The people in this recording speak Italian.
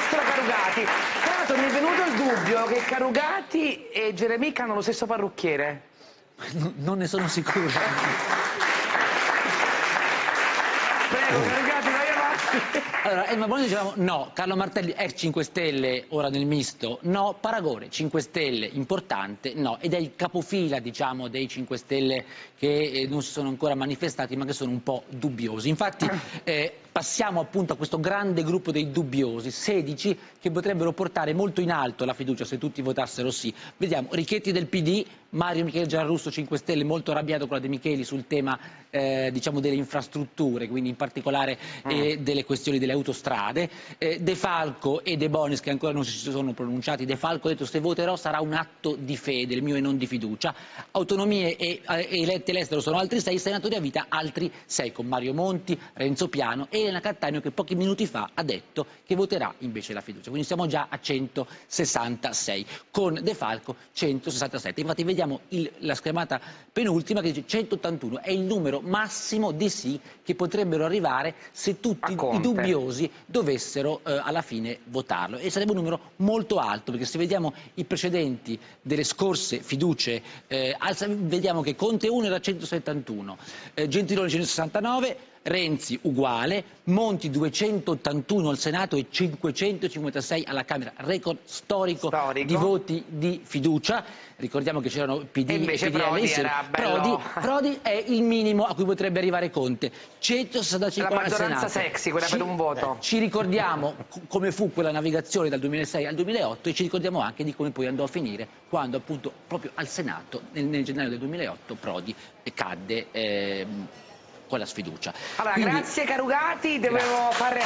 nostro Carugati. Tra l'altro mi è venuto il dubbio che Carugati e Geremica hanno lo stesso parrucchiere. non ne sono sicuro. Prego, Carugati, vai avanti. Allora, Emma Bonino dicevamo no, Carlo Martelli ex 5 Stelle, ora nel misto, no, Paragone 5 Stelle, importante, no, ed è il capofila diciamo dei 5 Stelle che eh, non si sono ancora manifestati ma che sono un po' dubbiosi. Infatti eh, passiamo appunto a questo grande gruppo dei dubbiosi, 16 che potrebbero portare molto in alto la fiducia se tutti votassero sì. Vediamo, Richetti del PD, Mario Michele Gianrusso 5 Stelle molto arrabbiato con la De Micheli sul tema eh, diciamo delle infrastrutture, quindi in particolare eh, delle questioni delle autostrade, eh, De Falco e De Bonis che ancora non si sono pronunciati, De Falco ha detto se voterò sarà un atto di fede, il mio e non di fiducia, autonomie e, e eletti all'estero sono altri sei, senatori a vita altri sei, con Mario Monti, Renzo Piano e Elena Cattaneo che pochi minuti fa ha detto che voterà invece la fiducia, quindi siamo già a 166, con De Falco 167, infatti vediamo il, la schermata penultima che dice 181, è il numero massimo di sì che potrebbero arrivare se tutti i dubbiosi dovessero eh, alla fine votarlo. E sarebbe un numero molto alto perché se vediamo i precedenti delle scorse fiducie eh, vediamo che Conte 1 era 171, eh, Gentiloni 169, Renzi uguale, Monti 281 al Senato e 556 alla Camera, record storico, storico. di voti di fiducia. Ricordiamo che c'erano PD e PDL Prodi. Prodi, Prodi, è il minimo a cui potrebbe arrivare Conte. 165 La maggioranza sexy, quella ci, per un voto. Ci ricordiamo come fu quella navigazione dal 2006 al 2008 e ci ricordiamo anche di come poi andò a finire quando appunto proprio al Senato nel, nel gennaio del 2008 Prodi cadde. Eh, con la sfiducia. Allora, Quindi... grazie Carugati, dovevo fare